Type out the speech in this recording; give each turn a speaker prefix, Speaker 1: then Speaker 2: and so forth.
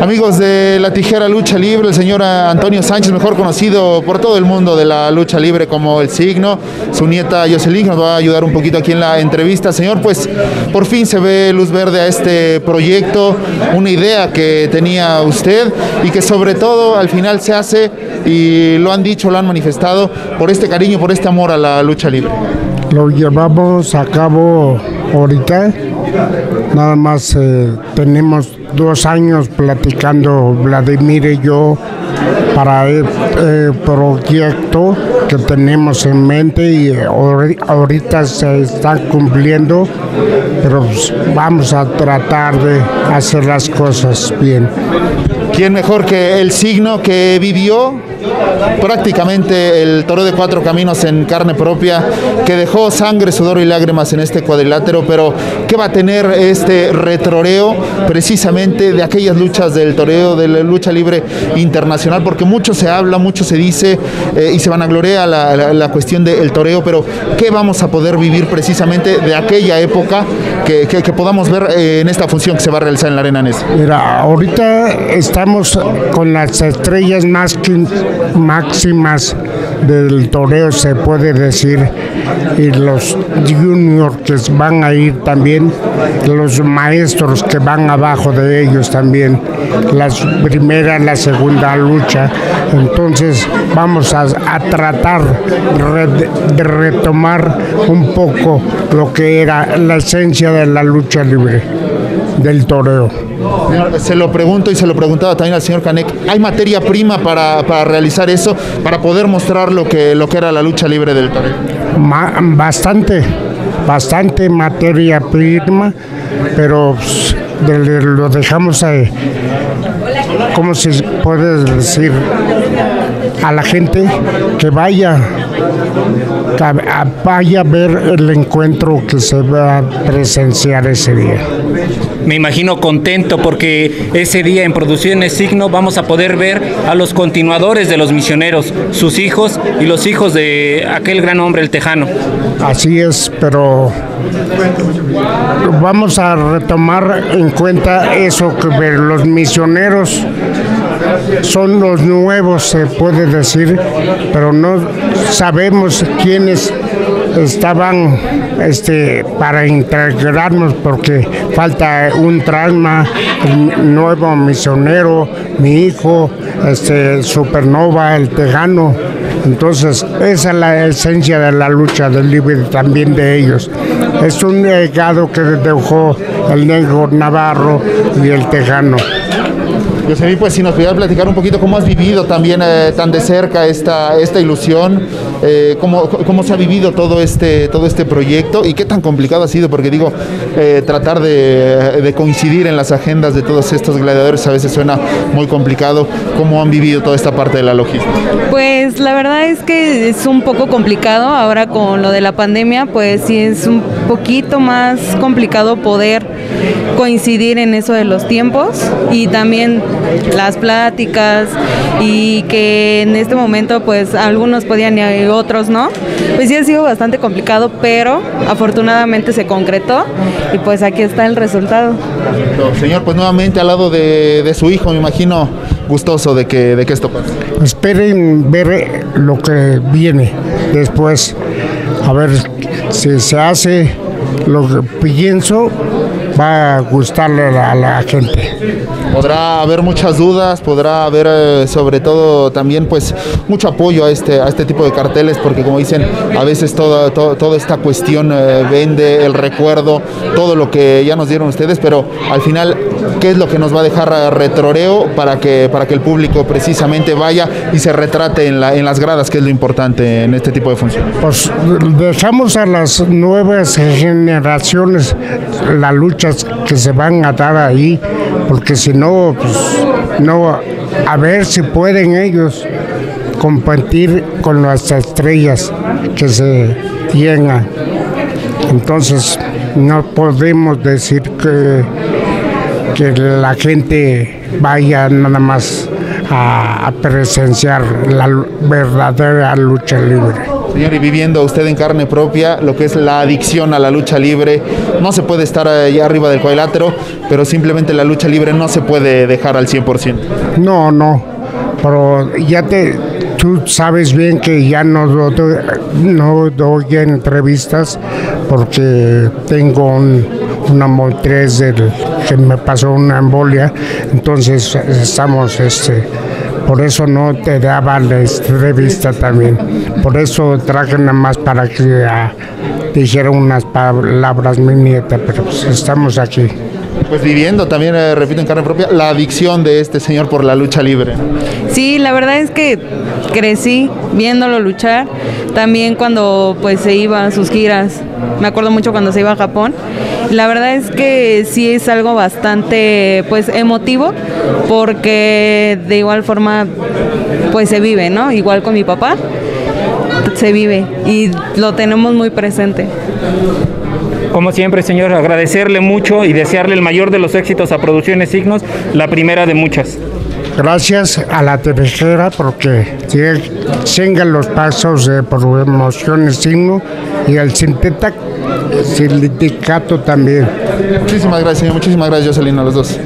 Speaker 1: Amigos de la tijera lucha libre, el señor Antonio Sánchez, mejor conocido por todo el mundo de la lucha libre como el signo, su nieta Jocelyn nos va a ayudar un poquito aquí en la entrevista. Señor, pues por fin se ve luz verde a este proyecto, una idea que tenía usted y que sobre todo al final se hace y lo han dicho, lo han manifestado por este cariño, por este amor a la lucha libre.
Speaker 2: Lo llevamos a cabo ahorita, nada más eh, tenemos dos años platicando Vladimir y yo para el eh, proyecto que tenemos en mente y ahorita se está cumpliendo, pero pues, vamos a tratar de hacer las cosas bien.
Speaker 1: ¿Quién mejor que el signo que vivió prácticamente el toro de cuatro caminos en carne propia, que dejó sangre, sudor y lágrimas en este cuadrilátero, pero ¿qué va a tener este retroreo precisamente de aquellas luchas del toreo, de la lucha libre internacional? Porque mucho se habla, mucho se dice eh, y se vanaglorea la, la, cuestión del toreo, pero ¿qué vamos a poder vivir precisamente de aquella época que, que, podamos ver eh, en esta función que se va a realizar en la Arena NES?
Speaker 2: Mira, ahorita estamos con las estrellas más que máximas del toreo se puede decir y los juniors que van a ir también los maestros que van abajo de ellos también la primera la segunda lucha entonces vamos a, tratar de retomar un poco lo que era la esencia de la lucha libre del toreo.
Speaker 1: Se lo pregunto y se lo preguntaba también al señor Canek, ¿hay materia prima para, realizar eso, para poder mostrar lo que, lo que era la lucha libre del toreo?
Speaker 2: bastante, bastante materia prima, pero lo dejamos ahí, ¿cómo se puede decir? A la gente que vaya vaya a ver el encuentro que se va a presenciar ese día.
Speaker 3: Me imagino contento porque ese día en Producciones Signo vamos a poder ver a los continuadores de los misioneros, sus hijos y los hijos de aquel gran hombre, el Tejano.
Speaker 2: Así es, pero vamos a retomar en cuenta eso que los misioneros son los nuevos, se puede decir, pero no sabemos quiénes estaban este, para integrarnos porque falta un trauma, nuevo misionero, mi hijo, este, Supernova, el Tejano. Entonces, esa es la esencia de la lucha del libre también de ellos. Es un legado que dejó el negro Navarro y el Tejano.
Speaker 1: José, pues si nos pudiera platicar un poquito cómo has vivido también eh, tan de cerca esta, esta ilusión, eh, cómo, cómo, se ha vivido todo este, todo este proyecto y qué tan complicado ha sido, porque digo, eh, tratar de, coincidir en las agendas de todos estos gladiadores a veces suena muy complicado. ¿Cómo han vivido toda esta parte de la logística?
Speaker 4: Pues la verdad es que es un poco complicado ahora con lo de la pandemia, pues sí es un poquito más complicado poder coincidir en eso de los tiempos y también las pláticas y que en este momento pues algunos podían y otros no. Pues sí ha sido bastante complicado, pero afortunadamente se concretó y pues aquí está el resultado.
Speaker 1: Señor, pues nuevamente al lado de, su hijo, me imagino gustoso de que, de que esto pase.
Speaker 2: Esperen ver lo que viene después, a ver si se hace lo que pienso va a gustarle a la, gente.
Speaker 1: Podrá haber muchas dudas, podrá haber eh, sobre todo también pues mucho apoyo a este, a este tipo de carteles, porque como dicen, a veces toda, toda esta cuestión eh, vende el recuerdo, todo lo que ya nos dieron ustedes, pero al final, ¿qué es lo que nos va a dejar retroreo para que, para que el público precisamente vaya y se retrate en, la, en las gradas, que es lo importante en este tipo de funciones?
Speaker 2: Pues dejamos a las nuevas generaciones la lucha que se van a dar ahí, porque si no, pues, no, a ver si pueden ellos competir con las estrellas que se llegan. Entonces, no podemos decir que, que la gente vaya nada más a presenciar la verdadera lucha libre.
Speaker 1: Señor, y viviendo usted en carne propia lo que es la adicción a la lucha libre, no se puede estar allá arriba del cuadrilátero, pero simplemente la lucha libre no se puede dejar al 100%.
Speaker 2: No, no, pero ya te, tú sabes bien que ya no, do- no doy entrevistas porque tengo un, una del, que me pasó una embolia, entonces estamos, este, por eso no te daba la entrevista también, por eso traje nada más para que ah, dijera unas palabras mi nieta, pero pues estamos aquí.
Speaker 1: Pues viviendo también, eh, repito, en carne propia, la adicción de este señor por la lucha libre.
Speaker 4: Sí, la verdad es que crecí viéndolo luchar. También cuando pues se iba a sus giras. Me acuerdo mucho cuando se iba a Japón. La verdad es que sí es algo bastante pues emotivo porque de igual forma pues se vive, ¿no? Igual con mi papá se vive y lo tenemos muy presente.
Speaker 3: Como siempre, señor, agradecerle mucho y desearle el mayor de los éxitos a Producciones Signos, la primera de muchas.
Speaker 2: Gracias a la tercera porque sigue- sigan los pasos de promociones signo y Sintetac sindicato también.
Speaker 1: Muchísimas gracias. Muchísimas gracias, Jocelyn, a los dos.